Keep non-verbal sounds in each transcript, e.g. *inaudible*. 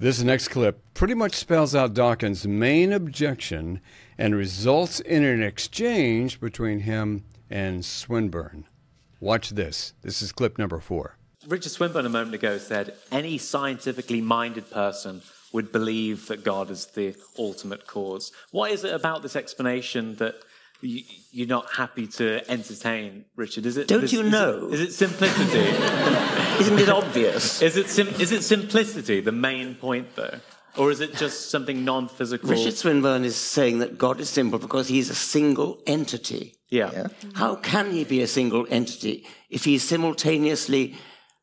This next clip pretty much spells out Dawkins' main objection and results in an exchange between him and Swinburne. Watch this. This is clip number four. Richard Swinburne a moment ago said any scientifically minded person would believe that God is the ultimate cause. What is it about this explanation that you're not happy to entertain, Richard? Is it? Don't this, you know? Is it, is it simplicity? *laughs* Isn't it obvious? Is it sim- is it simplicity the main point though? Or is it just something non-physical? Richard Swinburne is saying that God is simple because he's a single entity. Yeah. yeah. How can he be a single entity if he's simultaneously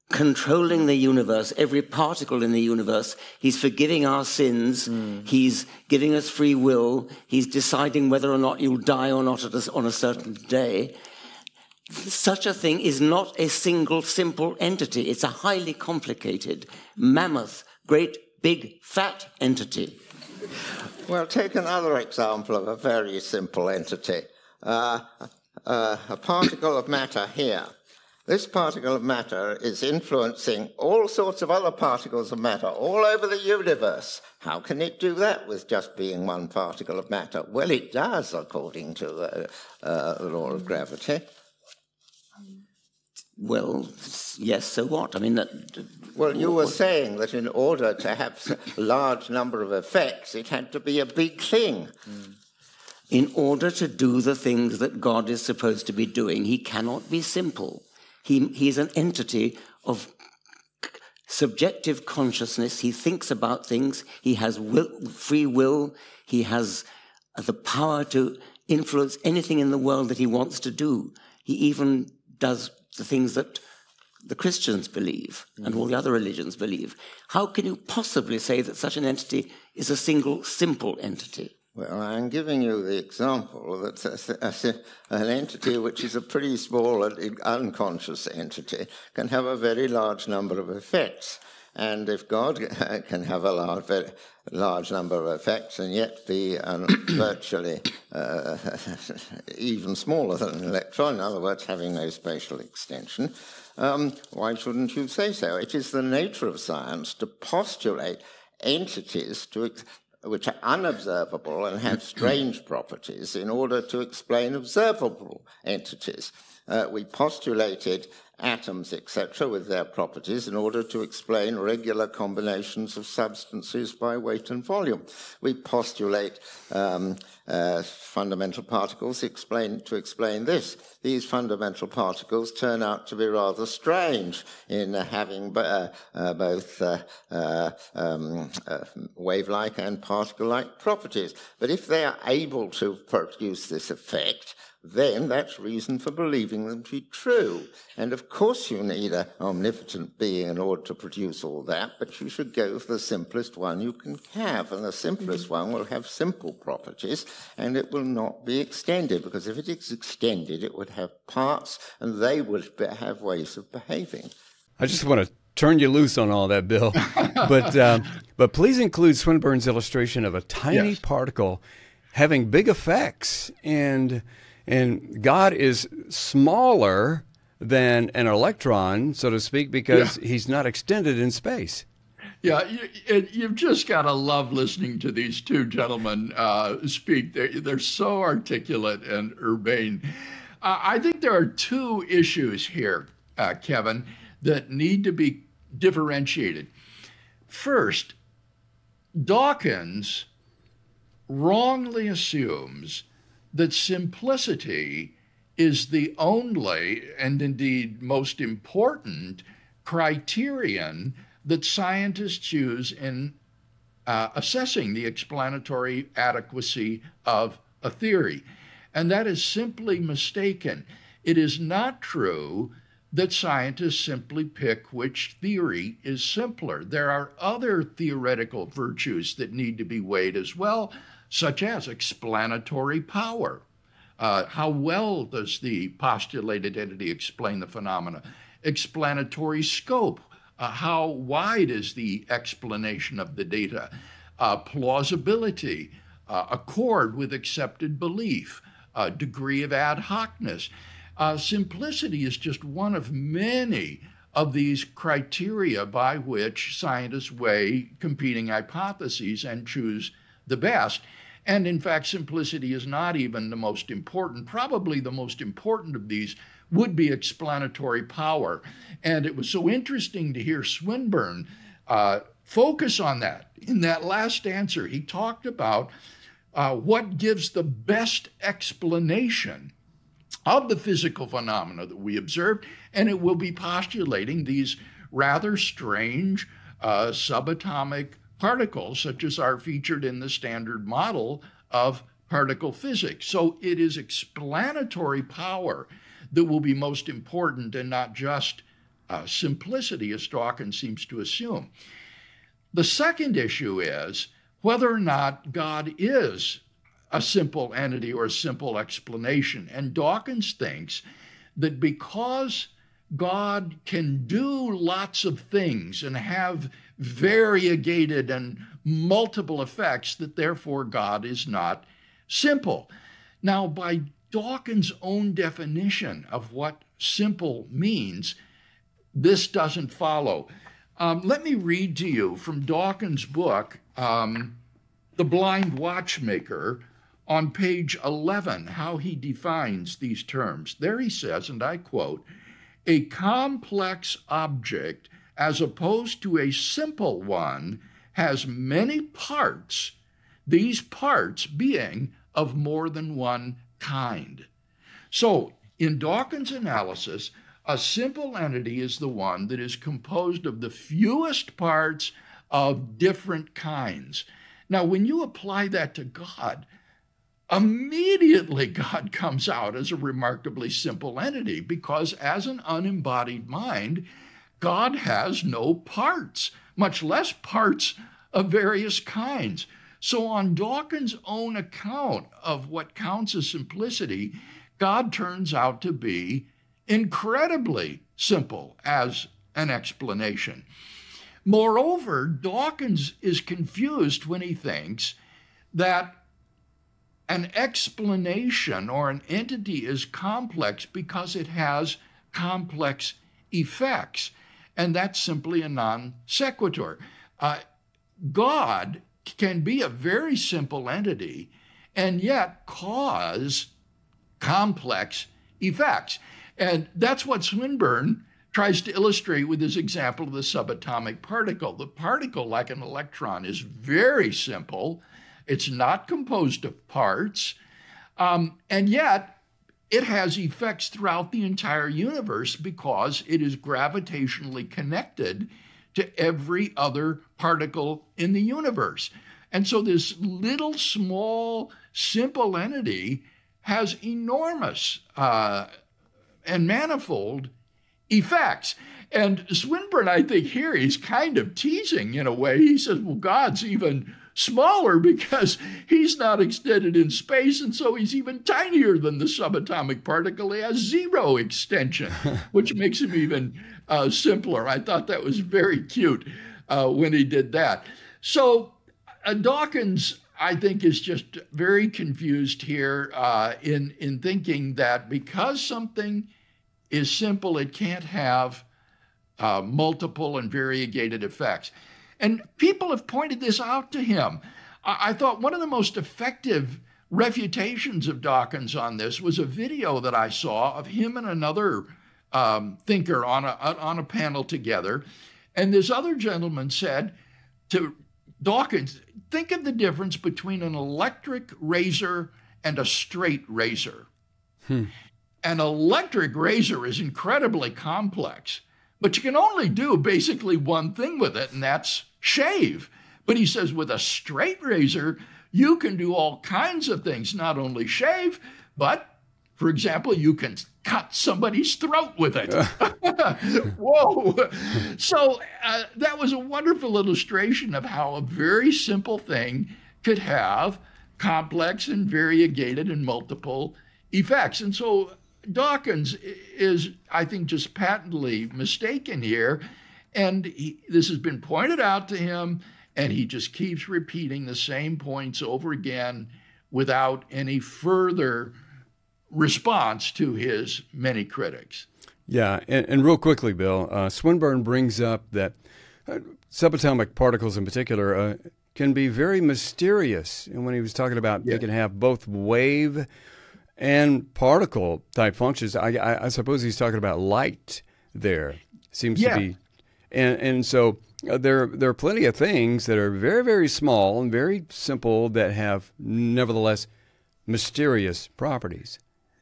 controlling the universe, every particle in the universe. He's forgiving our sins. Mm. He's giving us free will. He's deciding whether or not you'll die or not a, on a certain day. Such a thing is not a single simple entity. It's a highly complicated, mammoth, great, big, fat entity. Well, take another example of a very simple entity. Uh, uh, a particle of matter here this particle of matter is influencing all sorts of other particles of matter all over the universe. How can it do that with just being one particle of matter? Well, it does, according to uh, uh, the law of gravity. Well, yes, so what? I mean, that. Well, you were saying that in order to have a large number of effects, it had to be a big thing. In order to do the things that God is supposed to be doing, he cannot be simple. He, is an entity of subjective consciousness. He thinks about things. He has will, free will. He has the power to influence anything in the world that he wants to do. He even does the things that the Christians believe and all the other religions believe. How can you possibly say that such an entity is a single, simple entity? Well, I'm giving you the example that an entity which is a pretty small and unconscious entity can have a very large number of effects. And if God *laughs* can have a large, large number of effects and yet be um, *coughs* virtually uh, *laughs* even smaller than an electron, in other words, having no spatial extension, um, why shouldn't you say so? It is the nature of science to postulate entities to which are unobservable and have *clears throat* strange properties in order to explain observable entities. Uh, we postulated atoms, etc., with their properties in order to explain regular combinations of substances by weight and volume. We postulate um, uh, fundamental particles explain, to explain this. These fundamental particles turn out to be rather strange in uh, having uh, uh, both uh, uh, um, wave-like and particle-like properties. But if they are able to produce this effect, then that's reason for believing them to be true. And of course, you need an omnipotent being in order to produce all that, but you should go for the simplest one you can have. And the simplest mm-hmm. one will have simple properties and it will not be extended, because if it is extended, it would have parts and they would have ways of behaving. I just want to turn you loose on all that, Bill. *laughs* but, um, but please include Swinburne's illustration of a tiny yes. particle having big effects and and God is smaller than an electron, so to speak, because yeah. he's not extended in space. Yeah, you, have just got to love listening to these two gentlemen uh, speak. They're, they're so articulate and urbane. Uh, I think there are two issues here, uh, Kevin, that need to be differentiated. First, Dawkins wrongly assumes that simplicity is the only and indeed most important criterion that scientists use in uh, assessing the explanatory adequacy of a theory. And that is simply mistaken. It is not true that scientists simply pick which theory is simpler. There are other theoretical virtues that need to be weighed as well, such as explanatory power. Uh, how well does the postulated entity explain the phenomena? Explanatory scope. Uh, how wide is the explanation of the data? Uh, plausibility, uh, accord with accepted belief, uh, degree of ad hocness. Uh, simplicity is just one of many of these criteria by which scientists weigh competing hypotheses and choose the best. And in fact, simplicity is not even the most important. Probably the most important of these would be explanatory power. And it was so interesting to hear Swinburne uh, focus on that. In that last answer, he talked about uh, what gives the best explanation of the physical phenomena that we observed, and it will be postulating these rather strange uh, subatomic particles, such as are featured in the standard model of particle physics. So it is explanatory power that will be most important and not just uh, simplicity, as Dawkins seems to assume. The second issue is whether or not God is a simple entity or a simple explanation. And Dawkins thinks that because God can do lots of things and have variegated and multiple effects, that therefore God is not simple. Now, by Dawkins' own definition of what simple means, this doesn't follow. Um, let me read to you from Dawkins' book, um, The Blind Watchmaker, on page 11, how he defines these terms. There he says, and I quote, a complex object as opposed to a simple one has many parts, these parts being of more than one kind. So, in Dawkins' analysis, a simple entity is the one that is composed of the fewest parts of different kinds. Now, when you apply that to God, immediately *laughs* God comes out as a remarkably simple entity because, as an unembodied mind, God has no parts, much less parts of various kinds. So, on Dawkins' own account of what counts as simplicity, God turns out to be incredibly simple as an explanation. Moreover, Dawkins is confused when he thinks that an explanation or an entity is complex because it has complex effects. And that's simply a non sequitur. Uh, God can be a very simple entity and yet cause complex effects. And that's what Swinburne tries to illustrate with his example of the subatomic particle. The particle, like an electron, is very simple it's not composed of parts. Um, and yet, it has effects throughout the entire universe because it is gravitationally connected to every other particle in the universe. And so, this little, small, simple entity has enormous uh, and manifold effects. And Swinburne, I think, here he's kind of teasing in a way. He says, well, God's even smaller because he's not extended in space, and so he's even tinier than the subatomic particle. He has zero extension, *laughs* which makes him even uh, simpler. I thought that was very cute uh, when he did that. So uh, Dawkins, I think, is just very confused here uh, in in thinking that because something is simple, it can't have uh, multiple and variegated effects. And people have pointed this out to him. I, I thought one of the most effective refutations of Dawkins on this was a video that I saw of him and another um, thinker on a, on a panel together. And this other gentleman said to Dawkins, think of the difference between an electric razor and a straight razor. Hmm. An electric razor is incredibly complex, but you can only do basically one thing with it, and that's shave. But he says with a straight razor, you can do all kinds of things, not only shave, but for example, you can cut somebody's throat with it. *laughs* Whoa. So uh, that was a wonderful illustration of how a very simple thing could have complex and variegated and multiple effects. And so Dawkins is, I think, just patently mistaken here and he, this has been pointed out to him, and he just keeps repeating the same points over again without any further response to his many critics. Yeah, and, and real quickly, Bill, uh, Swinburne brings up that uh, subatomic particles in particular uh, can be very mysterious. And when he was talking about yeah. they can have both wave and particle type functions, I, I, I suppose he's talking about light there. Seems yeah. to be. And, and so uh, there, there are plenty of things that are very, very small and very simple that have nevertheless mysterious properties.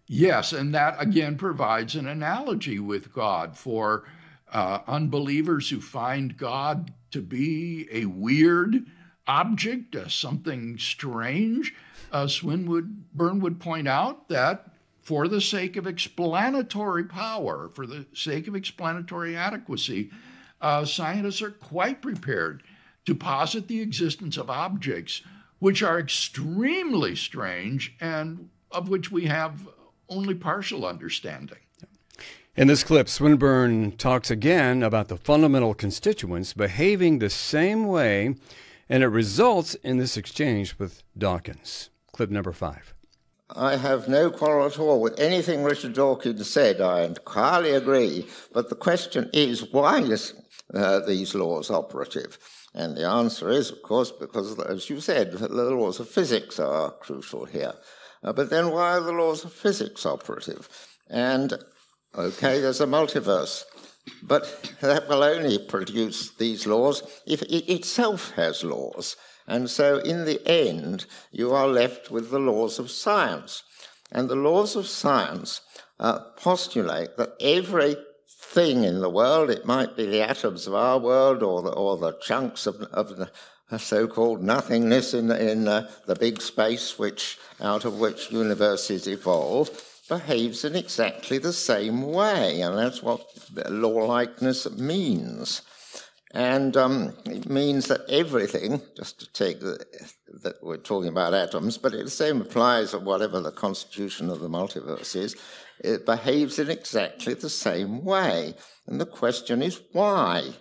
Yes, and that again provides an analogy with God for uh, unbelievers who find God to be a weird object, uh, something strange. Uh, Swinburne would point out that for the sake of explanatory power, for the sake of explanatory adequacy, uh, scientists are quite prepared to posit the existence of objects which are extremely strange and of which we have only partial understanding. In this clip, Swinburne talks again about the fundamental constituents behaving the same way, and it results in this exchange with Dawkins. Clip number five. I have no quarrel at all with anything Richard Dawkins said. I entirely agree. But the question is, why is uh, these laws operative? And the answer is, of course, because, as you said, the laws of physics are crucial here. Uh, but then why are the laws of physics operative? And, okay, there's a multiverse. But that will only produce these laws if it itself has laws. And so, in the end, you are left with the laws of science. And the laws of science uh, postulate that every thing in the world, it might be the atoms of our world or the, or the chunks of, of the so-called nothingness in, in uh, the big space which, out of which universes evolve, behaves in exactly the same way. And that's what law-likeness means. And um, it means that everything, just to take the, that we're talking about atoms, but the same applies to whatever the constitution of the multiverse is, it behaves in exactly the same way. And the question is why?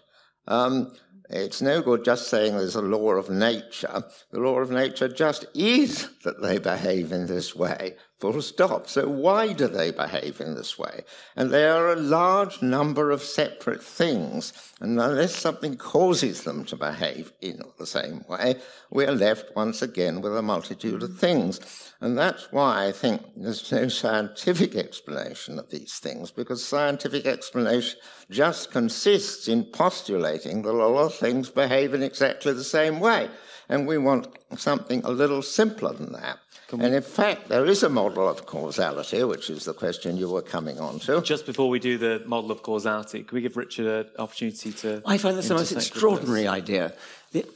Um, it's no good just saying there's a law of nature. The law of nature just is that they behave in this way, full stop. So why do they behave in this way? And there are a large number of separate things, and unless something causes them to behave in the same way, we are left once again with a multitude of things. And that's why I think there's no scientific explanation of these things, because scientific explanation just consists in postulating that a lot of things behave in exactly the same way. And we want something a little simpler than that. And in fact, there is a model of causality, which is the question you were coming on to. Just before we do the model of causality, can we give Richard an opportunity to? I find this the most extraordinary idea. The,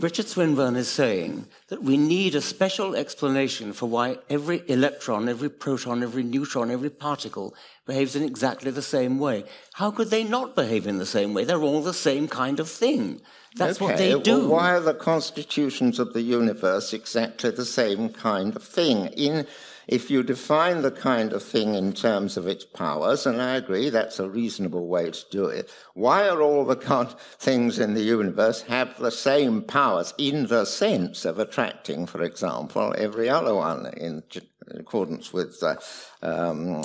Richard Swinburne is saying that we need a special explanation for why every electron, every proton, every neutron, every particle behaves in exactly the same way. How could they not behave in the same way? They're all the same kind of thing. That's okay. what they do. Well, why are the constitutions of the universe exactly the same kind of thing? In if you define the kind of thing in terms of its powers, and I agree that's a reasonable way to do it, why are all the *laughs* things in the universe have the same powers in the sense of attracting, for example, every other one in, in accordance with uh, um,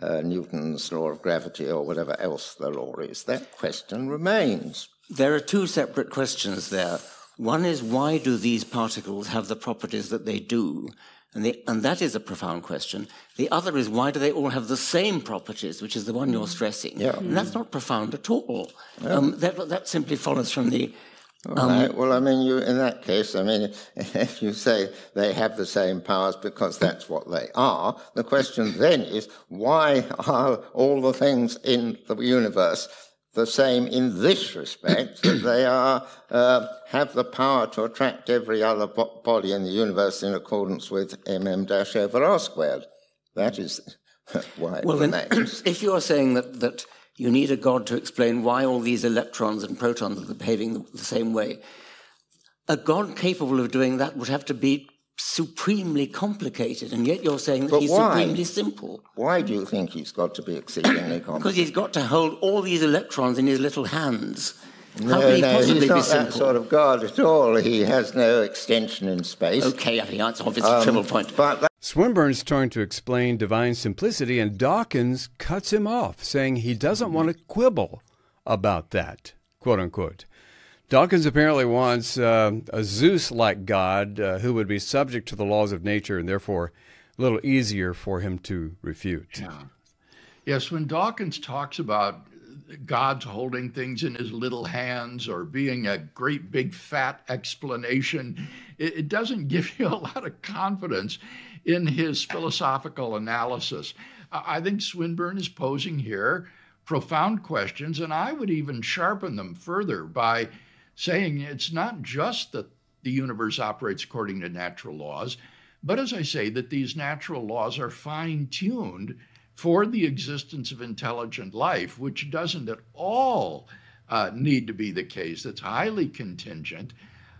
uh, Newton's law of gravity or whatever else the law is? That question remains. There are two separate questions there. One is why do these particles have the properties that they do? And, the, and that is a profound question. The other is why do they all have the same properties, which is the one you're stressing? Yeah. And that's not profound at all. Yeah. Um, that, that simply follows from the. Um, right. Well, I mean, you, in that case, I mean, if *laughs* you say they have the same powers because that's what they are, the question then is why are all the things in the universe the same in this respect that they are uh, have the power to attract every other bo- body in the universe in accordance with mm dash over r squared. That is *laughs* why. Well, then, *clears throat* if you are saying that that you need a god to explain why all these electrons and protons are behaving the, the same way, a god capable of doing that would have to be supremely complicated, and yet you're saying that but he's why? supremely simple. Why do you think he's got to be exceedingly *clears throat* complicated? Because he's got to hold all these electrons in his little hands. How can he no, possibly he's not be that sort of God at all. He has no extension in space. Okay, I think that's obviously a um, trivial point. But that, Swinburne's trying to explain divine simplicity, and Dawkins cuts him off, saying he doesn't want to quibble about that, quote unquote. Dawkins apparently wants uh, a Zeus like God uh, who would be subject to the laws of nature and therefore a little easier for him to refute. Yeah. Yes, when Dawkins talks about God's holding things in his little hands or being a great big fat explanation, it, it doesn't give *laughs* you a lot of confidence in his philosophical analysis. I I think Swinburne is posing here profound questions, and I would even sharpen them further by saying it's not just that the universe operates according to natural laws, but as I say, that these natural laws are fine tuned for the existence of intelligent life, which doesn't at all uh, need to be the case. That's highly contingent.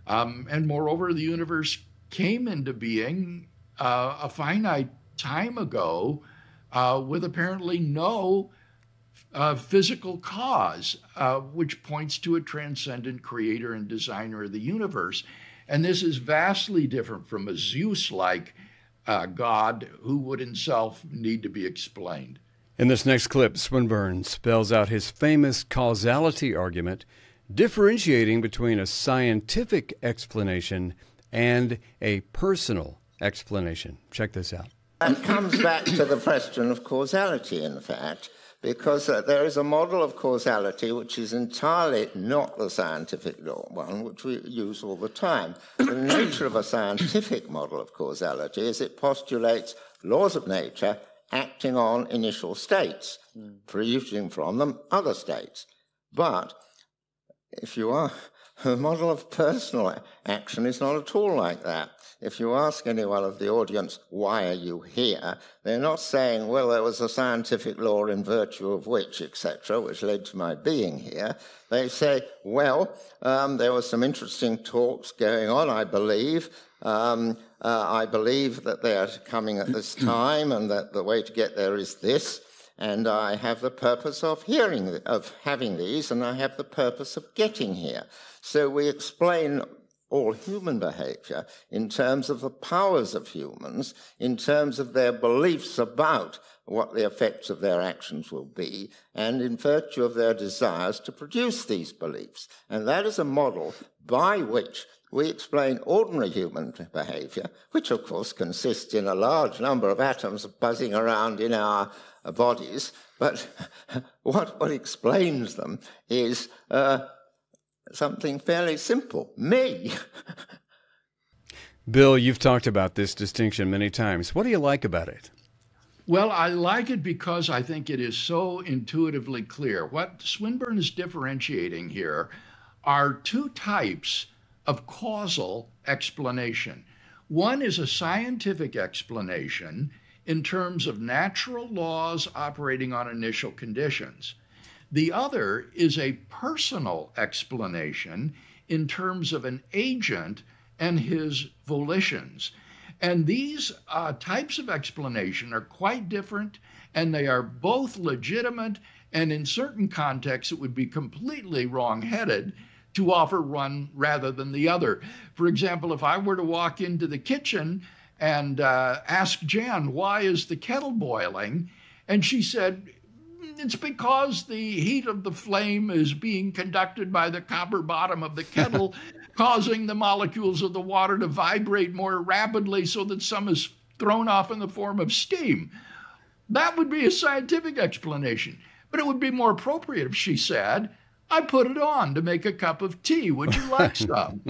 Um, and moreover, the universe came into being uh, a finite time ago uh, with apparently no uh, physical cause, uh, which points to a transcendent creator and designer of the universe. And this is vastly different from a Zeus like uh, God who would himself need to be explained. In this next clip, Swinburne spells out his famous causality argument, differentiating between a scientific explanation and a personal explanation. Check this out. that comes back to the question of causality, in fact, because uh, there is a model of causality which is entirely not the scientific one, which we use all the time. The nature of a scientific model of causality is it postulates laws of nature acting on initial states, producing from them other states. But if you are, *laughs* a model of personal action is not at all like that. If you ask anyone of the audience, why are you here? They're not saying, well, there was a scientific law in virtue of which, etc., which led to my being here. They say, well, um, there were some interesting talks going on, I believe. Um, uh, I believe that they are coming at this *clears throat* time and that the way to get there is this and I have the purpose of hearing, of having these, and I have the purpose of getting here. So we explain all human behavior in terms of the powers of humans, in terms of their beliefs about what the effects of their actions will be, and in virtue of their desires to produce these beliefs. And that is a model by which we explain ordinary human behavior, which of course consists in a large number of atoms buzzing around in our bodies, but *laughs* what, what explains them is uh, something fairly simple me. *laughs* Bill, you've talked about this distinction many times. What do you like about it? Well, I like it because I think it is so intuitively clear. What Swinburne is differentiating here are two types of causal explanation. One is a scientific explanation in terms of natural laws operating on initial conditions. The other is a personal explanation in terms of an agent and his volitions. And these uh, types of explanation are quite different, and they are both legitimate, and in certain contexts, it would be completely wrong-headed to offer one rather than the other. For example, if I were to walk into the kitchen and uh, ask Jan, why is the kettle boiling? And she said, it's because the heat of the flame is being conducted by the copper bottom of the *laughs* kettle, causing the molecules of the water to vibrate more rapidly so that some is thrown off in the form of steam. That would be a scientific explanation. But it would be more appropriate if she said, I put it on to make a cup of tea. Would you like *laughs* some?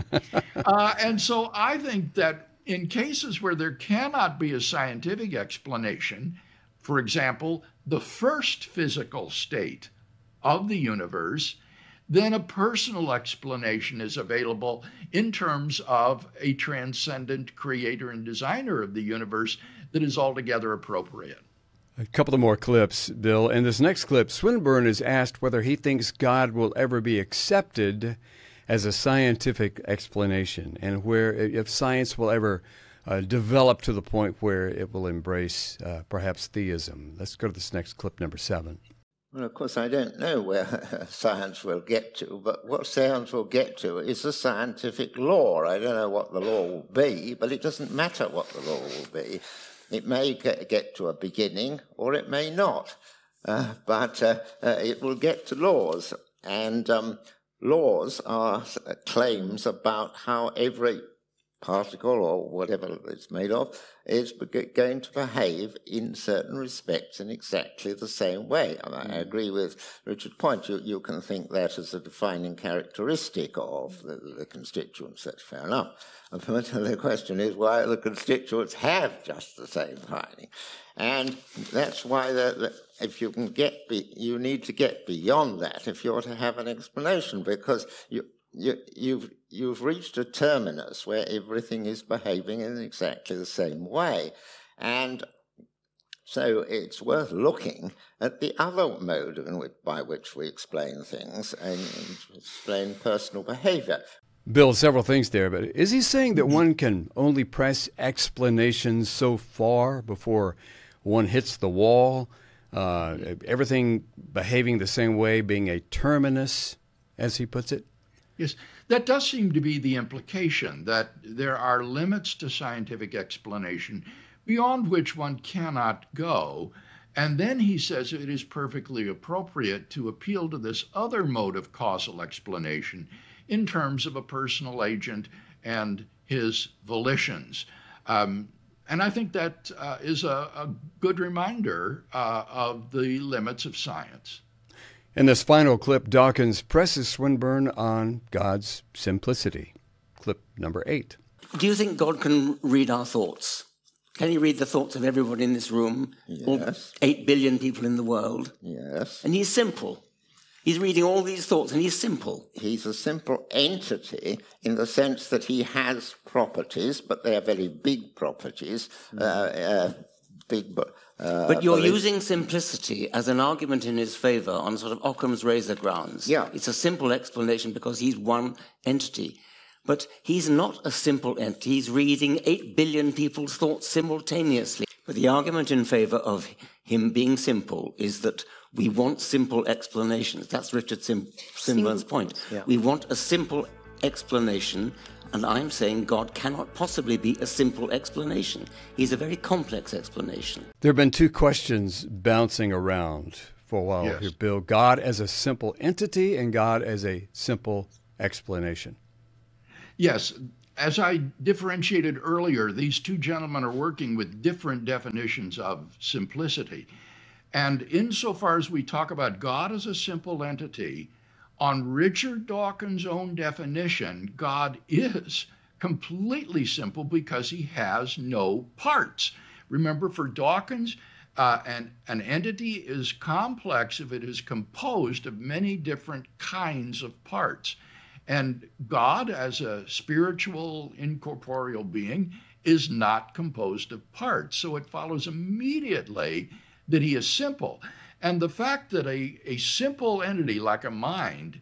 uh, and so I think that in cases where there cannot be a scientific explanation, for example, the first physical state of the universe, then a personal explanation is available in terms of a transcendent creator and designer of the universe that is altogether appropriate. A couple of more clips, Bill. In this next clip, Swinburne is asked whether he thinks God will ever be accepted as a scientific explanation and where if science will ever uh, develop to the point where it will embrace uh, perhaps theism. Let's go to this next clip, number seven. Well, of course, I don't know where *laughs* science will get to, but what science will get to is a scientific law. I don't know what the law will be, but it doesn't matter what the law will be. It may get to a beginning or it may not, uh, but uh, uh, it will get to laws. And um, laws are claims about how every particle or whatever it's made of is going to behave in certain respects in exactly the same way. And I mm. agree with Richard Point. You, you can think that as a defining characteristic of the, the constituents. That's fair enough. But *laughs* the question is why the constituents have just the same finding. And that's why the, the, if you can get, be, you need to get beyond that if you're to have an explanation because you, you, you've, you've reached a terminus where everything is behaving in exactly the same way. And so it's worth looking at the other mode which, by which we explain things and explain personal behavior. Bill, several things there, but is he saying that one can only press explanations so far before one hits the wall? Uh, everything behaving the same way, being a terminus, as he puts it? Yes, that does seem to be the implication that there are limits to scientific explanation beyond which one cannot go. And then he says it is perfectly appropriate to appeal to this other mode of causal explanation in terms of a personal agent and his volitions. Um, and I think that uh, is a, a, good reminder uh, of the limits of science. In this final clip, Dawkins presses Swinburne on God's simplicity. Clip number eight. Do you think God can read our thoughts? Can he read the thoughts of everyone in this room? Yes. All eight billion people in the world? Yes. And he's simple. He's reading all these thoughts and he's simple. He's a simple entity in the sense that he has properties, but they are very big properties. Mm. Uh, uh, big, uh, but you're using simplicity as an argument in his favor on sort of Occam's razor grounds. Yeah. It's a simple explanation because he's one entity. But he's not a simple entity. He's reading 8 billion people's thoughts simultaneously. But the argument in favor of him being simple is that we want simple explanations. That's Richard Sim- point. Yeah. We want a simple explanation and I'm saying God cannot possibly be a simple explanation. He's a very complex explanation. There have been two questions bouncing around for a while yes. here, Bill God as a simple entity and God as a simple explanation. Yes. As I differentiated earlier, these two gentlemen are working with different definitions of simplicity. And insofar as we talk about God as a simple entity, on Richard Dawkins' own definition, God is completely simple because he has no parts. Remember, for Dawkins, uh, an, an entity is complex if it is composed of many different kinds of parts. And God, as a spiritual, incorporeal being, is not composed of parts. So it follows immediately that he is simple. And the fact that a, a simple entity like a mind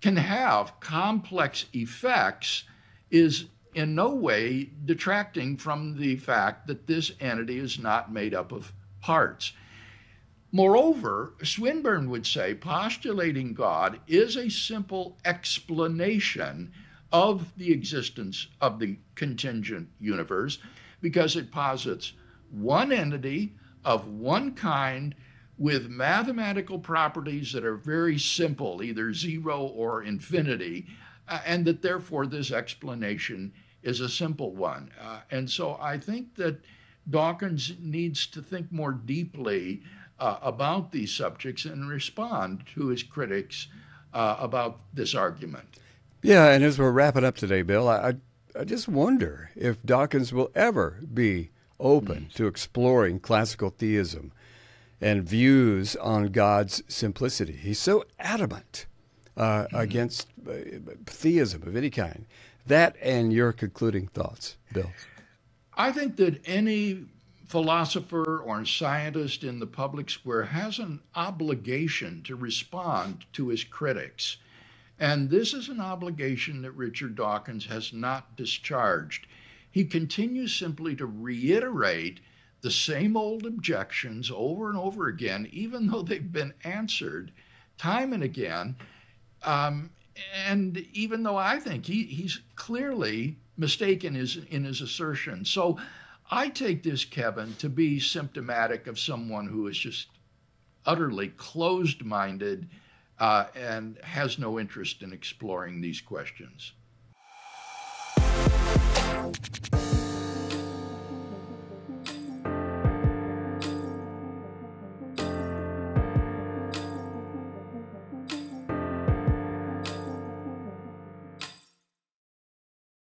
can have complex effects is in no way detracting from the fact that this entity is not made up of parts. Moreover, Swinburne would say postulating God is a simple explanation of the existence of the contingent universe because it posits one entity of one kind with mathematical properties that are very simple, either zero or infinity, uh, and that therefore this explanation is a simple one. Uh, and so I think that Dawkins needs to think more deeply uh, about these subjects and respond to his critics uh, about this argument. Yeah, and as we're wrapping up today, Bill, I, I just wonder if Dawkins will ever be open mm. to exploring classical theism and views on God's simplicity. He's so adamant uh, mm-hmm. against uh, theism of any kind. That and your concluding thoughts, Bill. I think that any philosopher or scientist in the public square has an obligation to respond to his critics. And this is an obligation that Richard Dawkins has not discharged. He continues simply to reiterate the same old objections over and over again, even though they've been answered time and again. Um, and even though I think he, he's clearly mistaken his, in his assertion. So I take this, Kevin, to be symptomatic of someone who is just utterly closed minded uh, and has no interest in exploring these questions.